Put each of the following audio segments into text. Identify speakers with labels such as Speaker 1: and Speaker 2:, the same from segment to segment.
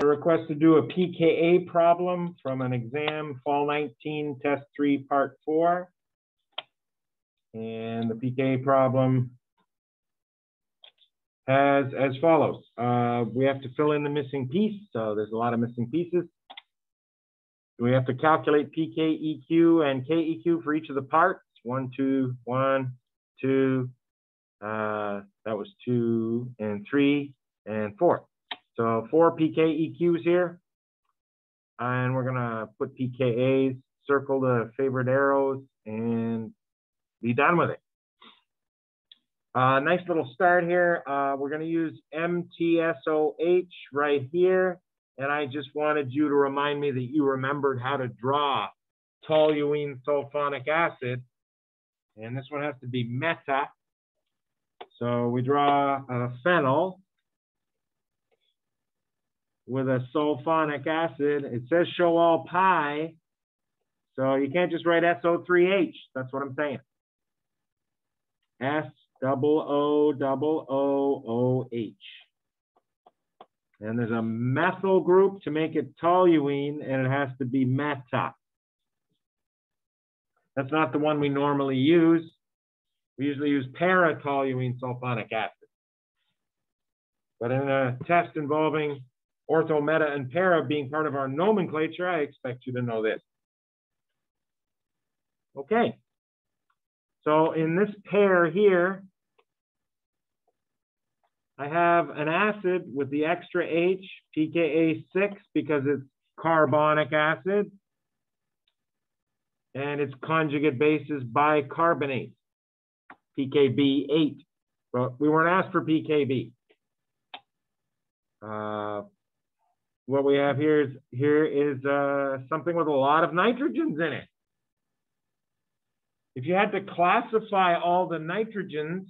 Speaker 1: A request to do a pKa problem from an exam, fall 19, test three, part four. And the pKa problem has as follows. Uh, we have to fill in the missing piece, so there's a lot of missing pieces. We have to calculate pKeq and KEQ for each of the parts. One, two, one, two, uh, that was two and three and four. Four pKeqs here. And we're gonna put pKa's, circle the favorite arrows and be done with it. Uh, nice little start here. Uh, we're gonna use MTSOH right here. And I just wanted you to remind me that you remembered how to draw toluene sulfonic acid. And this one has to be meta. So we draw a phenyl with a sulfonic acid. It says show all pi. So you can't just write SO3H. That's what I'm saying. S double O double O O H. And there's a methyl group to make it toluene, and it has to be meta. That's not the one we normally use. We usually use para-toluene sulfonic acid. But in a test involving ortho, meta, and para being part of our nomenclature, I expect you to know this. Okay. So in this pair here, I have an acid with the extra H, pKa6, because it's carbonic acid. And its conjugate base is bicarbonate, pKb8. But we weren't asked for pKb. Uh, what we have here is here is uh, something with a lot of nitrogens in it. If you had to classify all the nitrogens,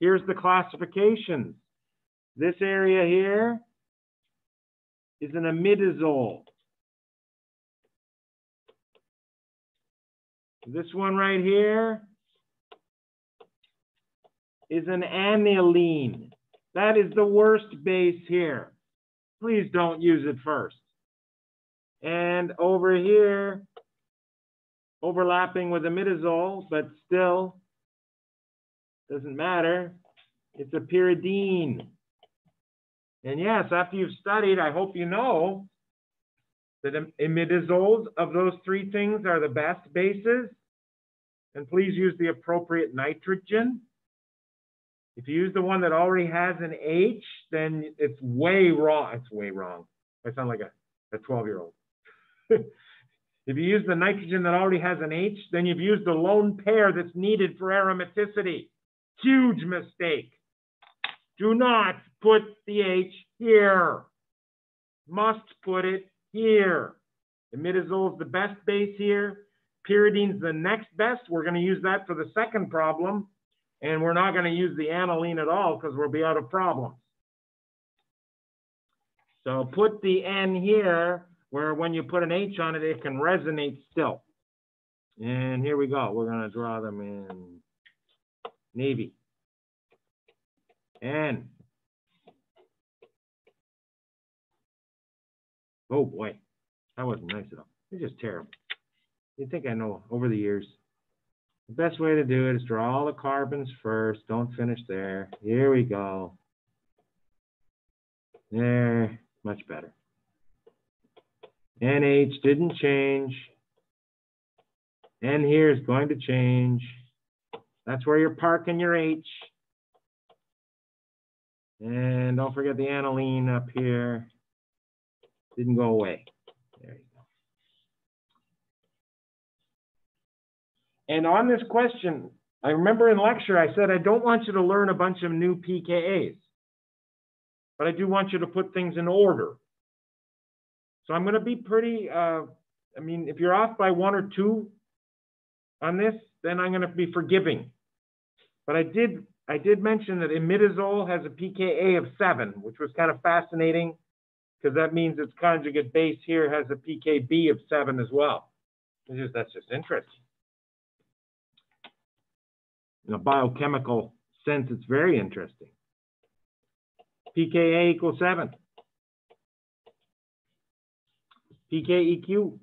Speaker 1: here's the classifications. This area here is an imidazole. This one right here is an aniline. That is the worst base here please don't use it first. And over here, overlapping with imidazole, but still doesn't matter. It's a pyridine. And yes, after you've studied, I hope you know that imidazoles of those three things are the best bases. And please use the appropriate nitrogen. If you use the one that already has an H, then it's way wrong. It's way wrong. I sound like a, a 12 year old. if you use the nitrogen that already has an H, then you've used the lone pair that's needed for aromaticity. Huge mistake. Do not put the H here. Must put it here. Imidazole is the best base here. Pyridine's the next best. We're going to use that for the second problem. And we're not going to use the aniline at all because we'll be out of problems. So put the N here where when you put an H on it, it can resonate still. And here we go. We're going to draw them in navy. N. Oh boy, that wasn't nice at all. It's just terrible. You think I know over the years. The best way to do it is draw all the carbons first. Don't finish there. Here we go. There, much better. NH didn't change. N here is going to change. That's where you're parking your H. And don't forget the aniline up here. Didn't go away. And on this question, I remember in lecture, I said, I don't want you to learn a bunch of new pKa's, but I do want you to put things in order. So I'm going to be pretty, uh, I mean, if you're off by one or two on this, then I'm going to be forgiving. But I did, I did mention that imidazole has a pKa of seven, which was kind of fascinating because that means its conjugate base here has a pKb of seven as well. Just, that's just interesting in a biochemical sense, it's very interesting. pKa equals 7. PKEQ.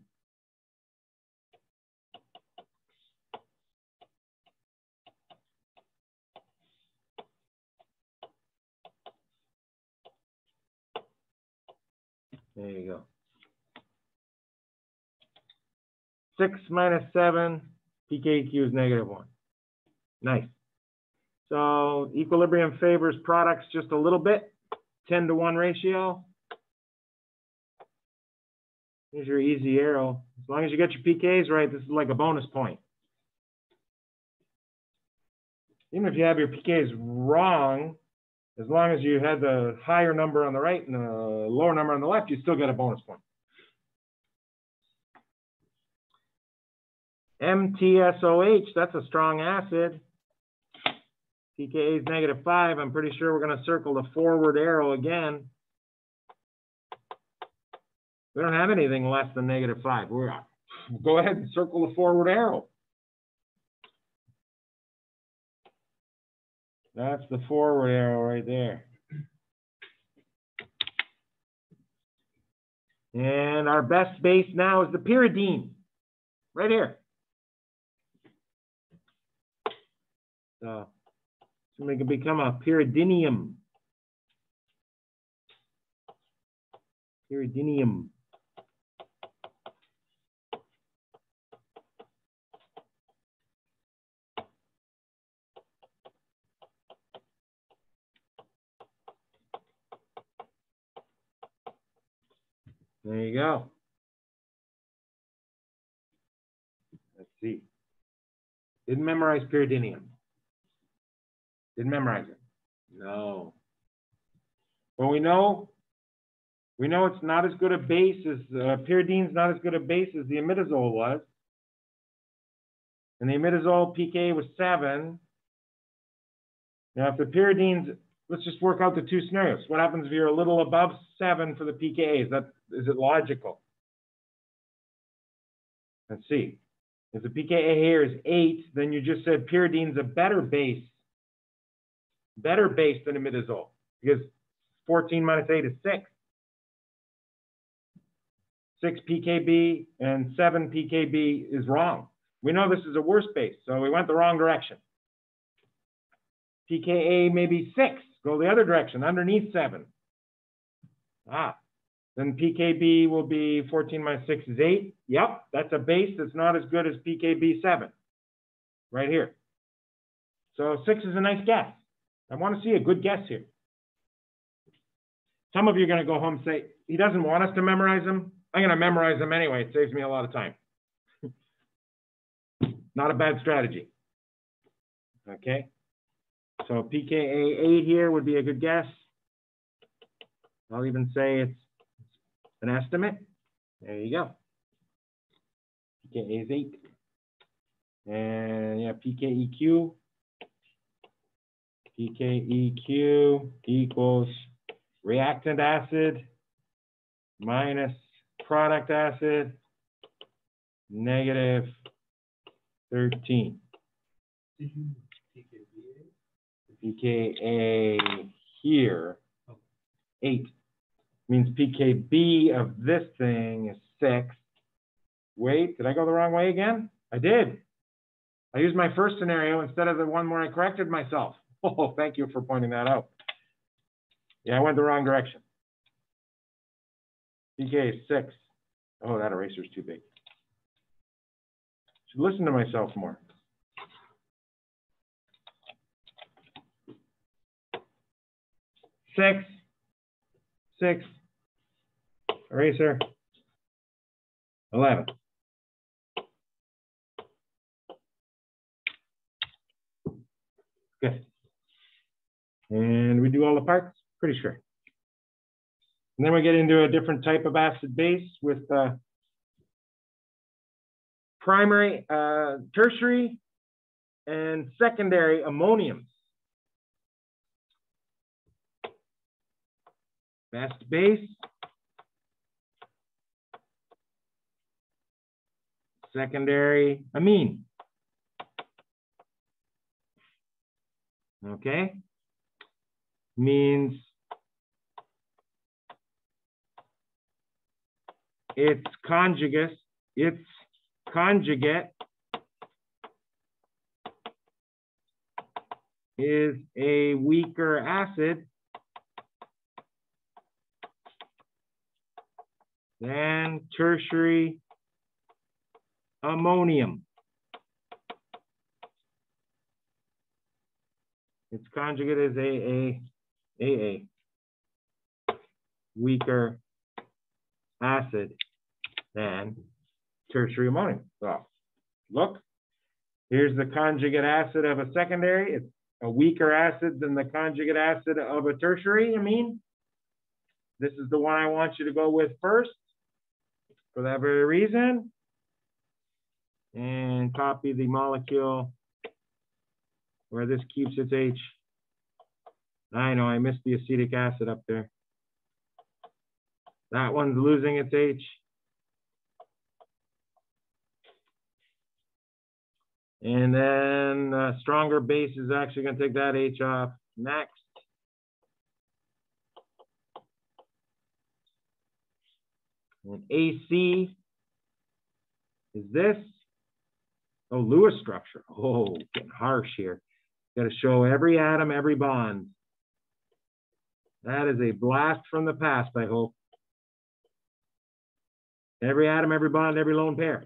Speaker 1: There you go. Six minus seven, PKEQ is negative one. Nice. So equilibrium favors products just a little bit, 10 to 1 ratio. Here's your easy arrow. As long as you get your PKs right, this is like a bonus point. Even if you have your PKs wrong, as long as you had the higher number on the right and the lower number on the left, you still get a bonus point. MTSOH, that's a strong acid. pKa is negative 5. I'm pretty sure we're going to circle the forward arrow again. We don't have anything less than negative 5. We're, go ahead and circle the forward arrow. That's the forward arrow right there. And our best base now is the pyridine, right here. So, so we can become a pyridinium. Pyridinium. There you go. Let's see. Didn't memorize pyridinium. Didn't memorize it. No. Well, we know we know it's not as good a base as uh, pyridine's not as good a base as the imidazole was. And the imidazole pK was seven. Now, if the pyridine's, let's just work out the two scenarios. What happens if you're a little above seven for the pKa? Is that is it logical? Let's see. If the pKa here is eight, then you just said pyridine's a better base better base than imidazole because 14 minus 8 is 6. 6 pkb and 7 pkb is wrong. We know this is a worse base, so we went the wrong direction. pKa may be 6. Go the other direction, underneath 7. Ah, then pKb will be 14 minus 6 is 8. Yep, that's a base that's not as good as pKb 7. Right here. So 6 is a nice guess. I want to see a good guess here. Some of you are going to go home and say, he doesn't want us to memorize them. I'm going to memorize them anyway. It saves me a lot of time. Not a bad strategy. Okay. So PKA 8 here would be a good guess. I'll even say it's an estimate. There you go. PKA is 8. And yeah, PKEQ PKEQ equals reactant acid minus product acid negative 13. pKa here, 8. Means pKb of this thing is 6. Wait, did I go the wrong way again? I did. I used my first scenario instead of the one where I corrected myself. Oh, thank you for pointing that out. Yeah, I went the wrong direction. PK is six. Oh, that eraser's too big. Should listen to myself more. Six, six, eraser, 11. Good. And we do all the parts? Pretty sure. And then we get into a different type of acid base with uh, primary, uh, tertiary, and secondary ammoniums. Best base. Secondary amine. Okay means its conjugate, its conjugate is a weaker acid than tertiary ammonium. Its conjugate is AA, AA, weaker acid than tertiary ammonium. So look, here's the conjugate acid of a secondary. It's a weaker acid than the conjugate acid of a tertiary amine. This is the one I want you to go with first for that very reason. And copy the molecule where this keeps its H. I know, I missed the acetic acid up there. That one's losing its H. And then a stronger base is actually going to take that H off next. And AC is this. Oh, Lewis structure. Oh, getting harsh here. Got to show every atom, every bond. That is a blast from the past, I hope. Every atom, every bond, every lone pair.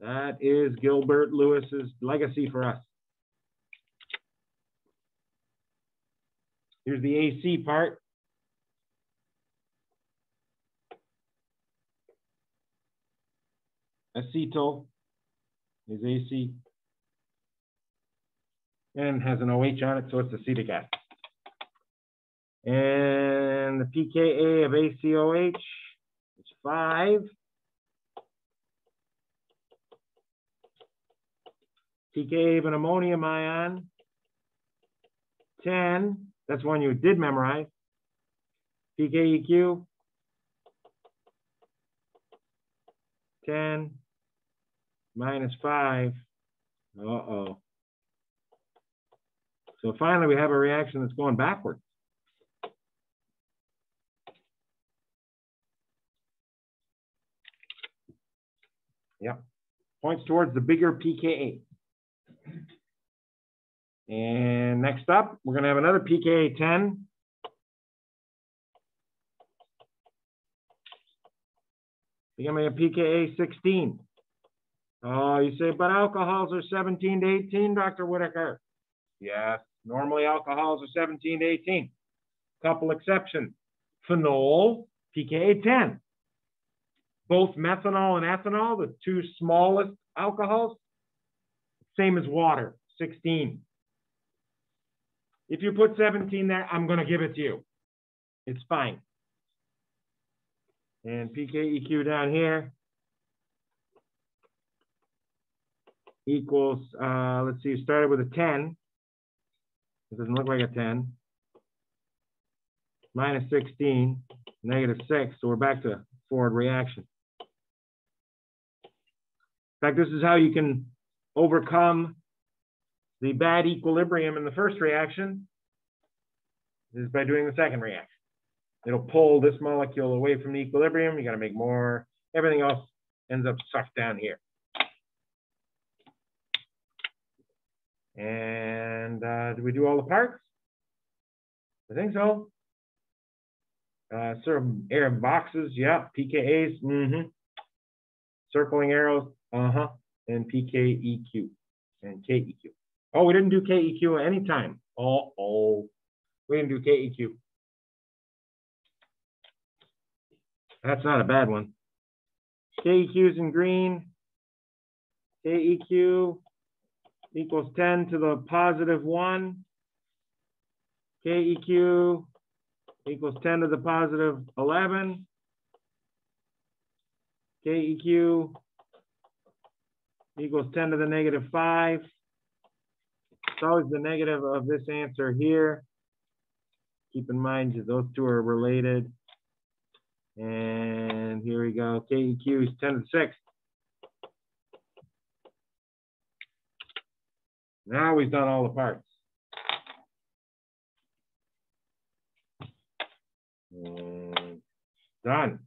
Speaker 1: That is Gilbert Lewis's legacy for us. Here's the AC part. Acetyl is AC and has an OH on it, so it's acetic acid. And the pKa of ACOH is 5. pKa of an ammonium ion, 10. That's one you did memorize. pKeq, 10 minus 5. Uh-oh. So finally, we have a reaction that's going backwards. Yeah, points towards the bigger pKa. And next up, we're going to have another pKa 10. You're going to have pKa 16. Oh, you say, but alcohols are 17 to 18, Dr. Whitaker. Yes, normally alcohols are 17 to 18. Couple exceptions. Phenol, pKa 10. Both methanol and ethanol, the two smallest alcohols, same as water, 16. If you put 17 there, I'm going to give it to you. It's fine. And pKeq down here equals, uh, let's see, you started with a 10. It doesn't look like a 10. Minus 16, negative 6. So we're back to forward reaction. In fact, this is how you can overcome the bad equilibrium in the first reaction is by doing the second reaction. It'll pull this molecule away from the equilibrium. You got to make more. Everything else ends up sucked down here. And uh, did we do all the parts? I think so. Uh, sort of air boxes, yeah. PKAs, mm-hmm. Circling arrows, uh-huh. And PKEQ and KEQ. Oh, we didn't do KEQ at any time. Oh, oh. We didn't do KEQ. That's not a bad one. KEQ is in green. KEQ equals 10 to the positive 1. KEQ equals 10 to the positive 11. KEQ equals 10 to the negative 5. It's always the negative of this answer here. Keep in mind that those two are related. And here we go. KEQ is 10 to the 6. Now we've done all the parts. And done.